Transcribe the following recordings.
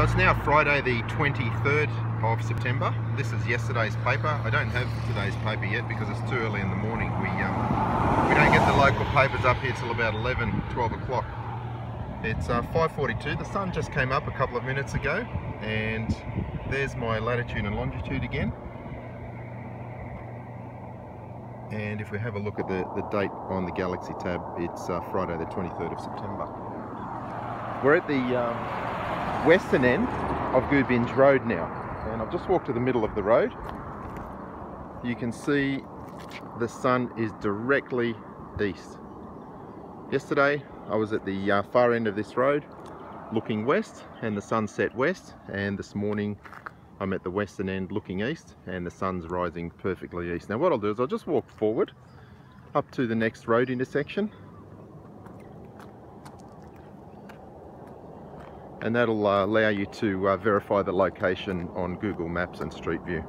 So it's now Friday the 23rd of September. This is yesterday's paper. I don't have today's paper yet because it's too early in the morning. We, um, we don't get the local papers up here till about 11, 12 o'clock. It's uh, 5.42. The sun just came up a couple of minutes ago and there's my latitude and longitude again. And if we have a look at the, the date on the Galaxy tab, it's uh, Friday the 23rd of September. We're at the um, western end of Gubinge Road now. And I've just walked to the middle of the road. You can see the sun is directly east. Yesterday I was at the uh, far end of this road looking west and the sun set west. And this morning I'm at the western end looking east and the sun's rising perfectly east. Now what I'll do is I'll just walk forward up to the next road intersection and that'll uh, allow you to uh, verify the location on Google Maps and Street View.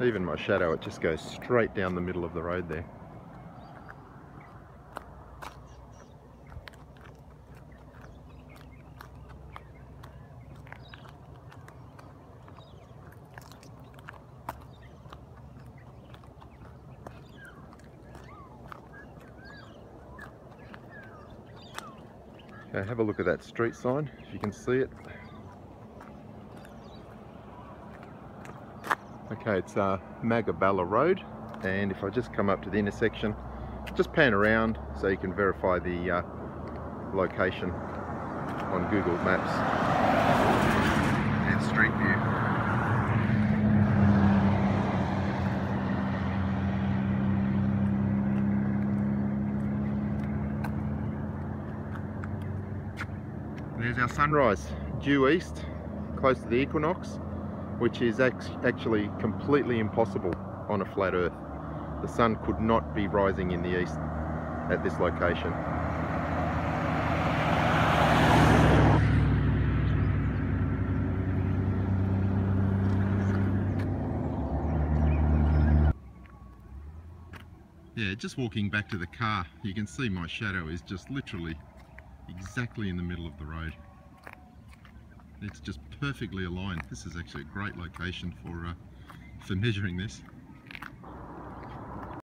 Even my shadow, it just goes straight down the middle of the road there. Okay, have a look at that street sign, if you can see it. Okay, it's uh, Magabala Road, and if I just come up to the intersection, just pan around so you can verify the uh, location on Google Maps and Street View. There's our sunrise, due east, close to the equinox which is actually completely impossible on a flat earth. The sun could not be rising in the east at this location. Yeah, just walking back to the car, you can see my shadow is just literally exactly in the middle of the road. It's just perfectly aligned. This is actually a great location for, uh, for measuring this.